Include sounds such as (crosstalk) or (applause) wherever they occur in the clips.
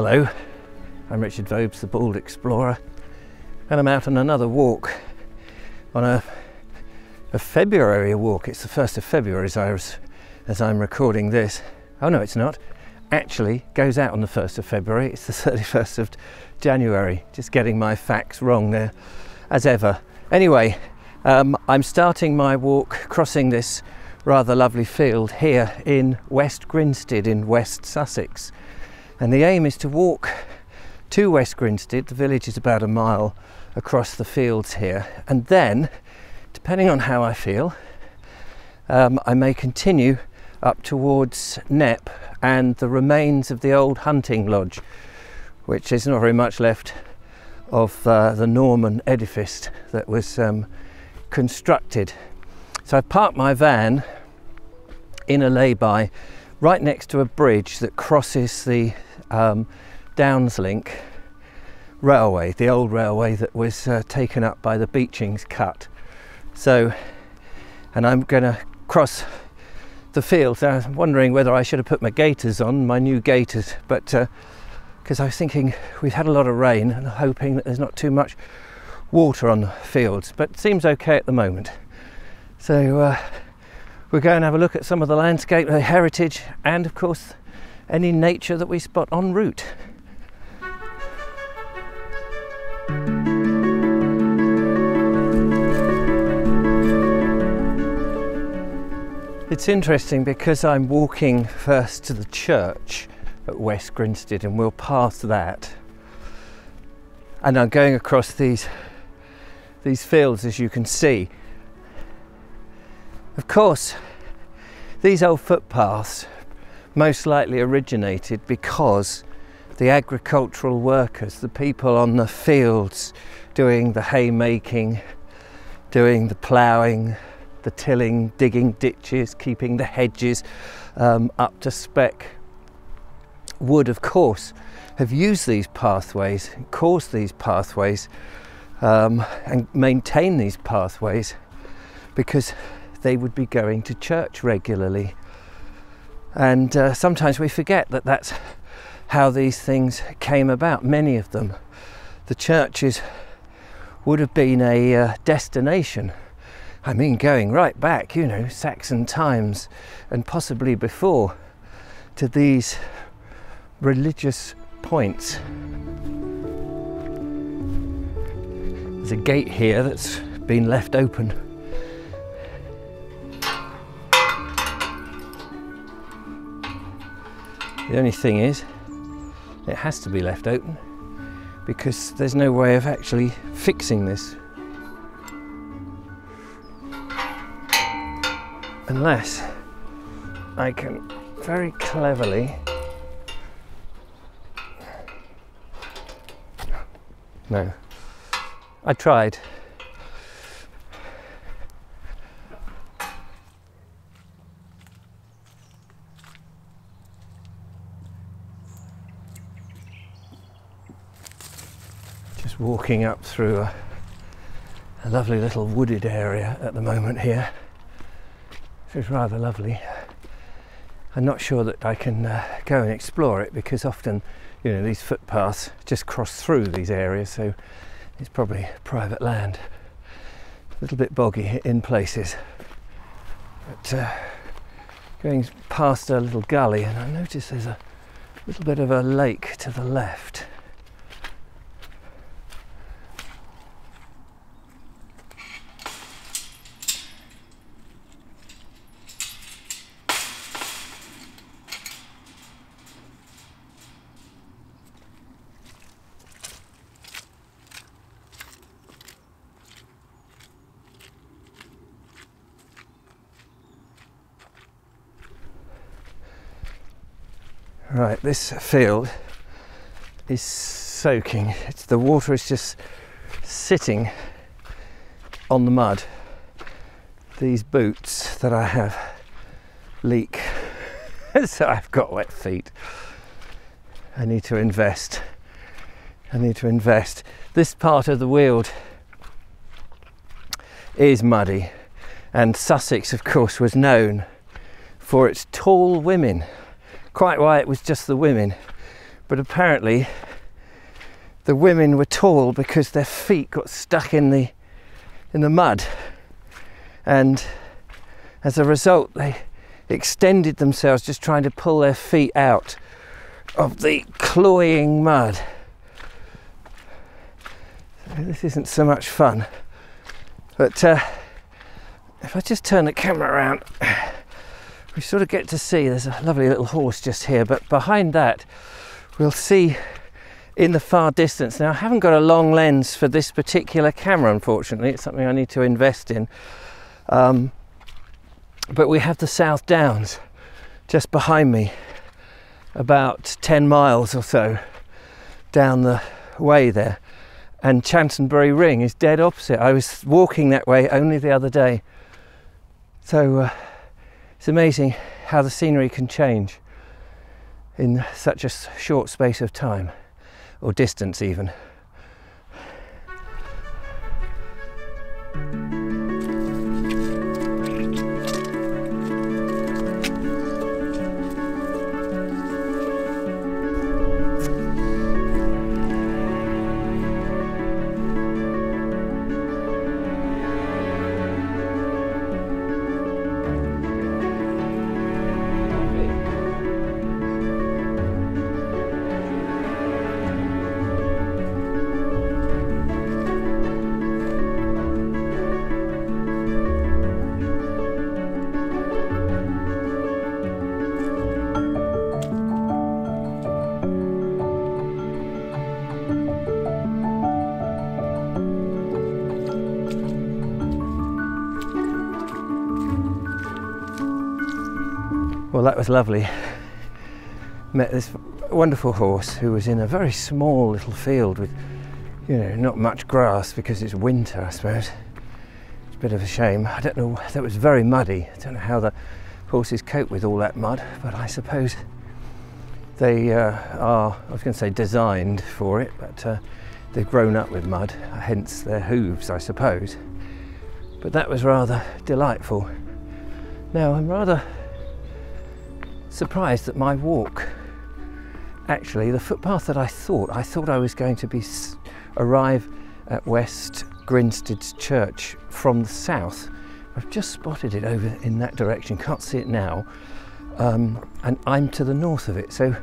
Hello, I'm Richard Vobes, the Bald Explorer, and I'm out on another walk on a, a February walk. It's the 1st of February as, I was, as I'm recording this. Oh no, it's not. Actually, goes out on the 1st of February. It's the (laughs) 31st of January. Just getting my facts wrong there, as ever. Anyway, um, I'm starting my walk crossing this rather lovely field here in West Grinstead in West Sussex. And the aim is to walk to West Grinstead. The village is about a mile across the fields here. And then, depending on how I feel, um, I may continue up towards Knepp and the remains of the old hunting lodge, which is not very much left of uh, the Norman edifice that was um, constructed. So I parked my van in a lay-by right next to a bridge that crosses the um, Downslink railway, the old railway that was uh, taken up by the Beeching's cut. So, and I'm going to cross the field. I was wondering whether I should have put my gaiters on, my new gaiters, but because uh, I was thinking we've had a lot of rain and hoping that there's not too much water on the fields, but seems okay at the moment. So uh, we're going to have a look at some of the landscape, the heritage, and of course any nature that we spot en route. It's interesting because I'm walking first to the church at West Grinstead and we'll pass that. And I'm going across these these fields as you can see. Of course, these old footpaths most likely originated because the agricultural workers, the people on the fields doing the haymaking, doing the ploughing, the tilling, digging ditches, keeping the hedges um, up to spec, would of course have used these pathways, caused these pathways, um, and maintain these pathways because they would be going to church regularly. And uh, sometimes we forget that that's how these things came about, many of them. The churches would have been a uh, destination I mean, going right back, you know, Saxon times and possibly before to these religious points. There's a gate here that's been left open. The only thing is, it has to be left open because there's no way of actually fixing this. Unless I can very cleverly no. I tried walking up through a, a lovely little wooded area at the moment here it's rather lovely. I'm not sure that I can uh, go and explore it because often, you know, these footpaths just cross through these areas, so it's probably private land. A little bit boggy in places. But uh, going past a little gully, and I notice there's a little bit of a lake to the left. Right, this field is soaking. It's, the water is just sitting on the mud. These boots that I have leak, (laughs) so I've got wet feet. I need to invest. I need to invest. This part of the Weald is muddy, and Sussex, of course, was known for its tall women quite why it was just the women, but apparently the women were tall because their feet got stuck in the in the mud. And as a result they extended themselves just trying to pull their feet out of the cloying mud. This isn't so much fun. But uh, if I just turn the camera around we sort of get to see there's a lovely little horse just here but behind that we'll see in the far distance. Now, I haven't got a long lens for this particular camera, unfortunately. It's something I need to invest in. Um, but we have the South Downs just behind me, about 10 miles or so down the way there. And Chanctonbury Ring is dead opposite. I was walking that way only the other day. So uh, it's amazing how the scenery can change in such a short space of time or distance even. Well, that was lovely. Met this wonderful horse who was in a very small little field with, you know, not much grass because it's winter, I suppose. It's a bit of a shame. I don't know, that was very muddy. I don't know how the horses cope with all that mud, but I suppose they uh, are, I was going to say designed for it, but uh, they've grown up with mud, hence their hooves, I suppose. But that was rather delightful. Now, I'm rather surprised that my walk, actually, the footpath that I thought, I thought I was going to be arrive at West Grinstead Church from the south. I've just spotted it over in that direction, can't see it now. Um, and I'm to the north of it, so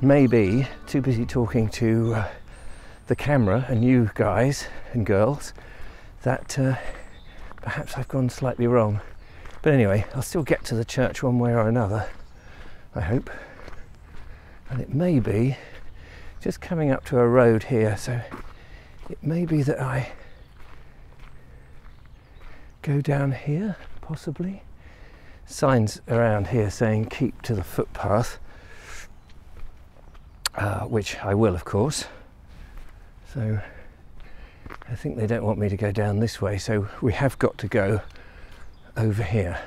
maybe too busy talking to uh, the camera and you guys and girls that uh, perhaps I've gone slightly wrong. But anyway, I'll still get to the church one way or another. I hope. And it may be just coming up to a road here, so it may be that I go down here, possibly. Signs around here saying keep to the footpath, uh, which I will, of course. So I think they don't want me to go down this way, so we have got to go over here.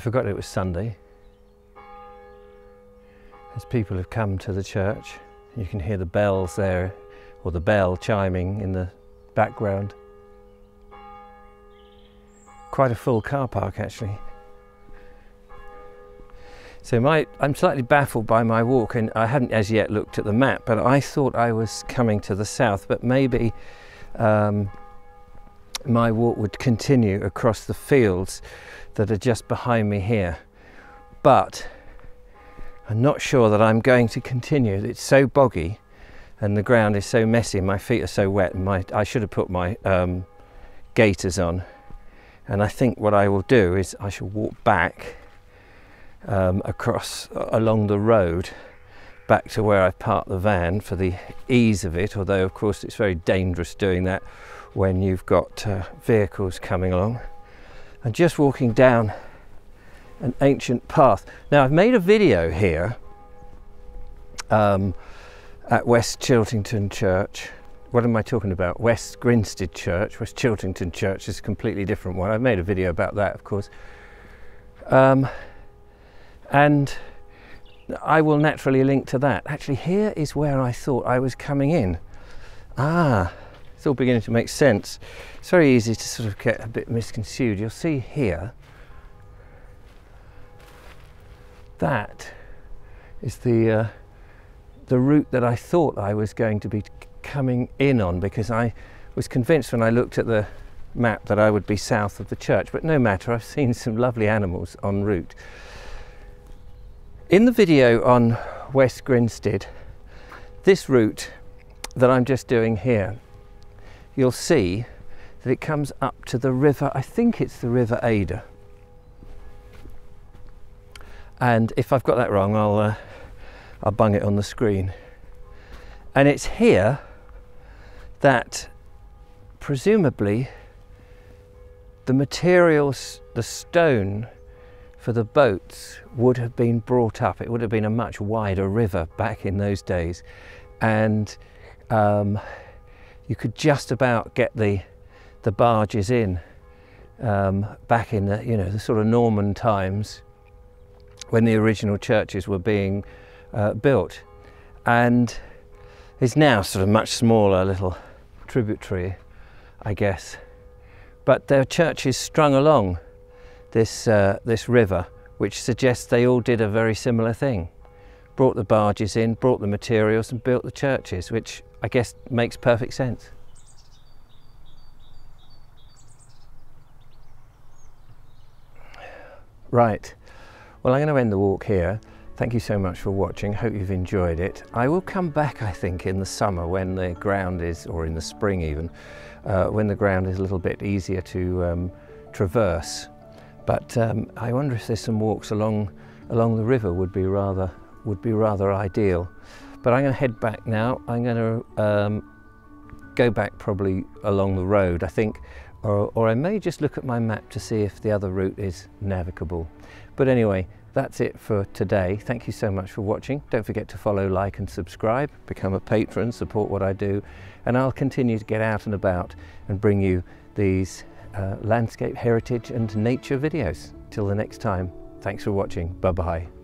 Forgot it was Sunday. As people have come to the church, you can hear the bells there, or the bell chiming in the background. Quite a full car park actually. So my, I'm slightly baffled by my walk and I hadn't as yet looked at the map, but I thought I was coming to the south, but maybe um, my walk would continue across the fields that are just behind me here. But I'm not sure that I'm going to continue. It's so boggy and the ground is so messy my feet are so wet and my, I should have put my um, gaiters on. And I think what I will do is I shall walk back um, across along the road back to where I parked the van for the ease of it, although of course it's very dangerous doing that when you've got uh, vehicles coming along. And just walking down an ancient path. Now I've made a video here um, at West Chiltington Church. What am I talking about? West Grinstead Church. West Chiltington Church is a completely different one. I've made a video about that, of course. Um, and I will naturally link to that. Actually, here is where I thought I was coming in. Ah, it's all beginning to make sense. It's very easy to sort of get a bit misconstrued. You'll see here that is the uh, the route that I thought I was going to be coming in on because I was convinced when I looked at the map that I would be south of the church but no matter I've seen some lovely animals en route in the video on West Grinstead, this route that I'm just doing here, you'll see that it comes up to the river, I think it's the River Adur. And if I've got that wrong, I'll, uh, I'll bung it on the screen. And it's here that presumably the materials, the stone for the boats would have been brought up. It would have been a much wider river back in those days. And um, you could just about get the, the barges in um, back in the, you know, the sort of Norman times when the original churches were being uh, built. And it's now sort of much smaller little tributary, I guess. But there are churches strung along this, uh, this river, which suggests they all did a very similar thing. Brought the barges in, brought the materials and built the churches, which I guess makes perfect sense. Right, well I'm going to end the walk here. Thank you so much for watching, hope you've enjoyed it. I will come back I think in the summer when the ground is, or in the spring even, uh, when the ground is a little bit easier to um, traverse but um, I wonder if there's some walks along along the river would be rather would be rather ideal. But I'm going to head back now. I'm going to um, go back probably along the road, I think, or, or I may just look at my map to see if the other route is navigable. But anyway, that's it for today. Thank you so much for watching. Don't forget to follow, like and subscribe, become a patron, support what I do, and I'll continue to get out and about and bring you these uh, landscape heritage and nature videos. Till the next time, thanks for watching. Bye bye.